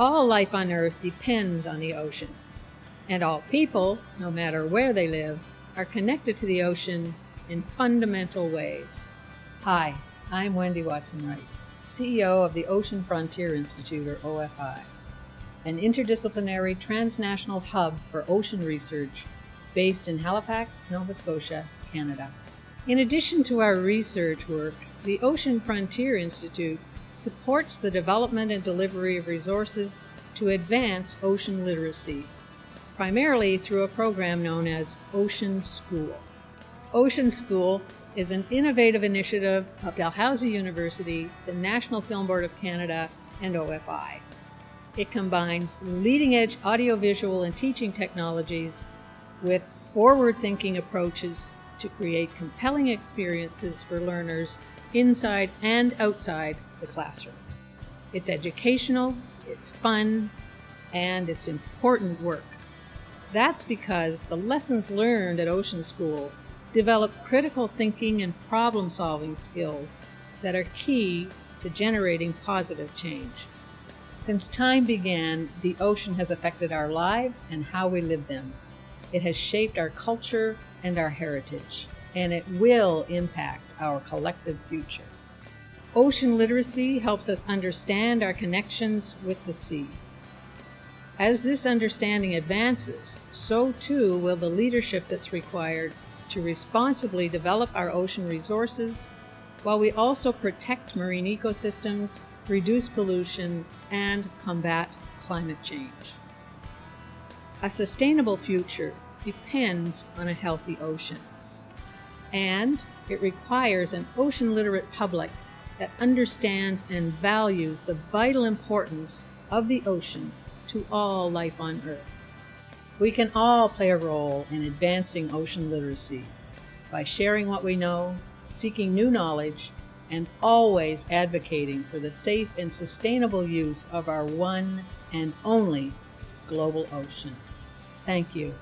All life on Earth depends on the ocean, and all people, no matter where they live, are connected to the ocean in fundamental ways. Hi, I'm Wendy Watson Wright, CEO of the Ocean Frontier Institute, or OFI, an interdisciplinary transnational hub for ocean research based in Halifax, Nova Scotia, Canada. In addition to our research work, the Ocean Frontier Institute supports the development and delivery of resources to advance ocean literacy, primarily through a program known as Ocean School. Ocean School is an innovative initiative of Dalhousie University, the National Film Board of Canada, and OFI. It combines leading edge audiovisual and teaching technologies with forward thinking approaches to create compelling experiences for learners inside and outside the classroom. It's educational, it's fun, and it's important work. That's because the lessons learned at Ocean School develop critical thinking and problem solving skills that are key to generating positive change. Since time began, the ocean has affected our lives and how we live them. It has shaped our culture and our heritage, and it will impact our collective future. Ocean literacy helps us understand our connections with the sea. As this understanding advances, so too will the leadership that's required to responsibly develop our ocean resources while we also protect marine ecosystems, reduce pollution, and combat climate change. A sustainable future depends on a healthy ocean, and it requires an ocean literate public that understands and values the vital importance of the ocean to all life on Earth. We can all play a role in advancing ocean literacy by sharing what we know, seeking new knowledge, and always advocating for the safe and sustainable use of our one and only global ocean. Thank you.